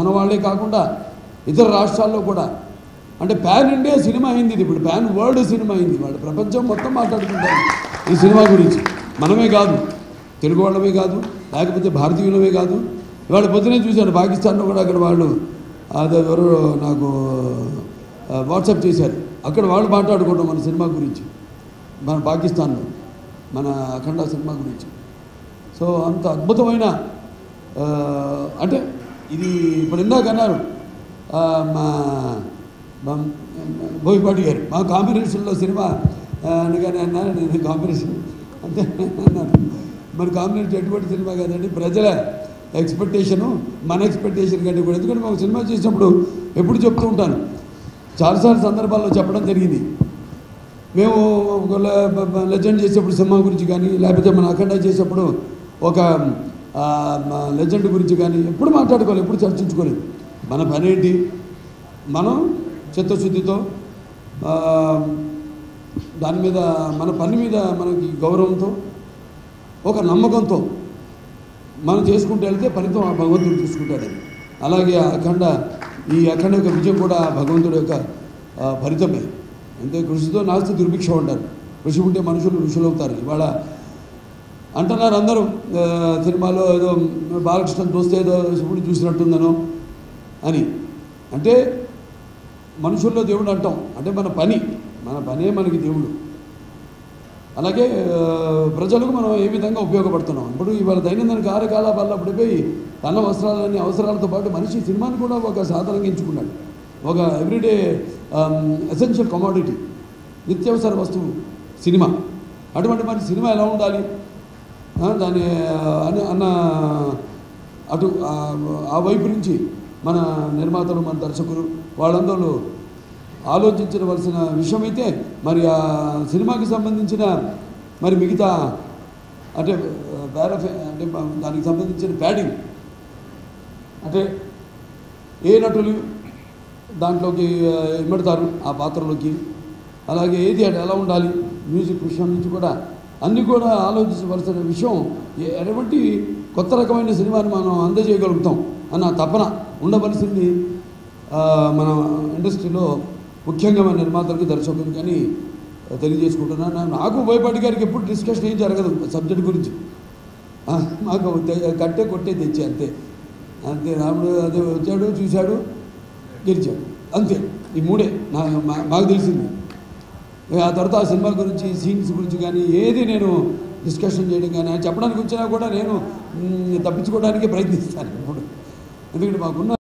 మన వాళ్ళే కాకుండా ఇతర రాష్ట్రాల్లో కూడా. అంటే ప్యాన్ ఇండియా సినిమా అయింది ఇది ఇప్పుడు. ప్యాన్ వరల్డ్ సినిమా అయింది వాళ్ళు ప్రపంచం మొత్తం మాట్లాడుకుంటారు ఈ సినిమా గురించి. మనమే కాదు తెలుగు వాళ్ళమే కాదు లేకపోతే భారతీయులమే కాదు. ఇవాళ పొద్దునే చూశాను పాకిస్తాన్లో కూడా అక్కడ వాళ్ళు అది ఎవరు నాకు వాట్సాప్ చేశారు. అక్కడ వాళ్ళు మాట్లాడుకోవడం మన సినిమా గురించి. మన పాకిస్తాన్లో మన అఖండ సినిమా గురించి. సో అంత అద్భుతమైన అంటే ఇది ఇప్పుడు ఇందాక అన్నారు మా మా గారు మా కాంబినేషన్లో సినిమా అనగానే అన్నారు నేను కాంబినేషన్ అంతే అన్నారు. మరి కాంబినేషన్ ఎటువంటి సినిమా కాదండి ప్రజల ఎక్స్పెక్టేషను మన ఎక్స్పెక్టేషన్ కంటే కూడా. ఎందుకంటే మాకు సినిమా చేసినప్పుడు ఎప్పుడు చెప్తూ ఉంటాను చాలాసార్లు సందర్భాల్లో చెప్పడం జరిగింది. మేము లెజెండ్ చేసేప్పుడు సినిమా గురించి కానీ లేకపోతే మన అఖండ చేసేప్పుడు ఒక లెజెండ్ గురించి కానీ ఎప్పుడు మాట్లాడుకోలేదు ఎప్పుడు చర్చించుకోలేదు. మన పనేంటి మనం చిత్తశుద్ధితో దాని మీద మన పని మీద మనకి గౌరవంతో ఒక నమ్మకంతో మనం చేసుకుంటూ వెళ్తే ఫలితం ఆ భగవంతుడు చూసుకుంటాడని అలాగే అఖండ ఈ అఖండ యొక్క విజయం కూడా భగవంతుడి యొక్క ఫలితమే. అంతే కృషితో నాస్తి దుర్భిక్ష ఉంటారు కృషి ఉంటే మనుషులు ఋషులు అవుతారు ఇవాళ అంటున్నారు అందరూ. సినిమాలో ఏదో బాలకృష్ణ చూస్తే ఏదో శివుడు చూసినట్టుందనో అని. అంటే మనుషుల్లో దేవుడు అంటాం. అంటే మన పని. మన పనే మనకి దేవుడు. అలాగే ప్రజలకు మనం ఏ విధంగా ఉపయోగపడుతున్నాం? ఇప్పుడు ఇవాళ దైనందిన కార్యకలాపాల్లో పడిపోయి తన వస్త్రాలని అవసరాలతో పాటు మనిషి సినిమాని కూడా ఒక సాధనంగా ఎంచుకున్నాడు ఒక ఎవ్రీడే ఎసెన్షియల్ కమాడిటీ నిత్యావసర వస్తువు సినిమా. అటువంటి మరి సినిమా ఎలా ఉండాలి? దాని అన్న- అటు ఆ- వైపు నుంచి మన నిర్మాతలు మన దర్శకులు వాళ్ళందరూ ఆలోచించవలసిన విషయం అయితే మరి ఆ సినిమాకి సంబంధించిన మరి మిగతా అంటే బ్యారఫ్ అంటే దానికి సంబంధించిన ప్యాడింగ్ అంటే ఏ నటులు దాంట్లోకి ఇమ్మడతారు ఆ పాత్రలోకి? అలాగే ఏది ఎలా ఉండాలి? మ్యూజిక్ విషయం నుంచి కూడా అన్నీ కూడా ఆలోచించవలసిన విషయం ఎటువంటి కొత్త రకమైన సినిమాని మనం అందజేయగలుగుతాం అన్న తపన ఉండవలసింది మన ఇండస్ట్రీలో ముఖ్యంగా మన నిర్మాతలకి దర్శకులకి కానీ తెలియజేసుకుంటున్నాను. నాకు భయపాటి గారికి ఎప్పుడు డిస్కషన్ ఏం జరగదు సబ్జెక్ట్ గురించి. మాకు కట్టే కొట్టే తెచ్చి అంతే. అంతే రాముడు అదే వచ్చాడు చూశాడు గెలిచాడు. అంతే ఈ మూడే. నా మా- మాకు తెలిసింది. ఆ తర్వాత ఆ సినిమా గురించి సీన్స్ గురించి కానీ ఏది నేను డిస్కషన్ చేయడం కానీ చెప్పడానికి వచ్చినా కూడా నేను తప్పించుకోవడానికి ప్రయత్నిస్తాను ఇప్పుడు ఎందుకంటే మాకున్న